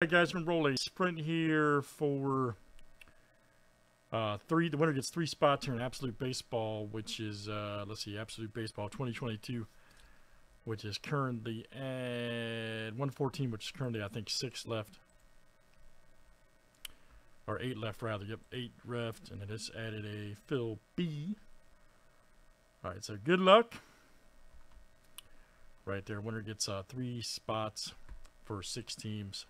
right, guys, we're gonna roll a sprint here for uh, three. The winner gets three spots here in Absolute Baseball, which is uh, let's see, Absolute Baseball 2022, which is currently at 114, which is currently I think six left or eight left rather. Yep, eight left, and it has added a fill B. All right, so good luck. Right there, winner gets uh, three spots for six teams.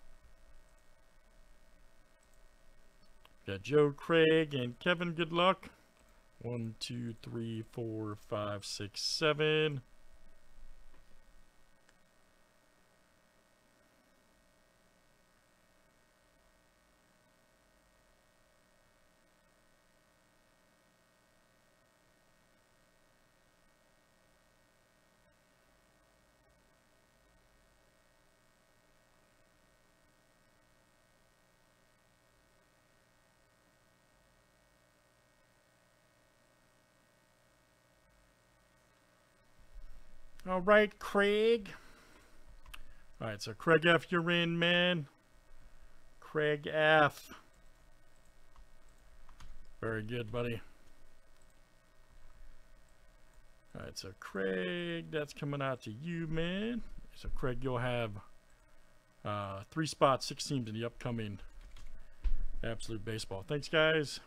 Got Joe, Craig, and Kevin. Good luck. One, two, three, four, five, six, seven. All right, Craig. All right, so Craig F, you're in, man. Craig F. Very good, buddy. All right, so Craig, that's coming out to you, man. So Craig, you'll have uh, three spots, six teams in the upcoming Absolute Baseball. Thanks, guys.